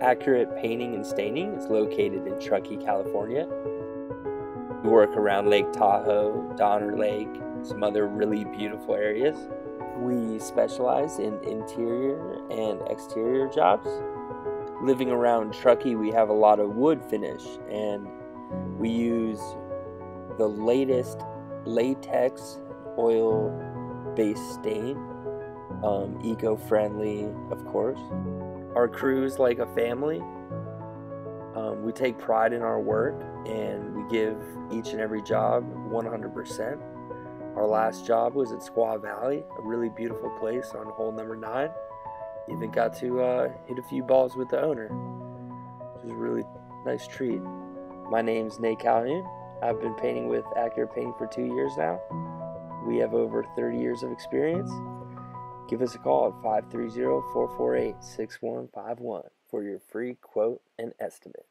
Accurate Painting and Staining is located in Truckee, California. We work around Lake Tahoe, Donner Lake, some other really beautiful areas. We specialize in interior and exterior jobs. Living around Truckee, we have a lot of wood finish and we use the latest latex oil based stain, um, eco friendly, of course. Our crew's like a family. Um, we take pride in our work and we give each and every job 100%. Our last job was at Squaw Valley, a really beautiful place on hole number nine. Even got to uh, hit a few balls with the owner, which was a really nice treat. My name's Nate Calhoun. I've been painting with Accurate Painting for two years now. We have over 30 years of experience. Give us a call at 530 448 6151 for your free quote and estimate.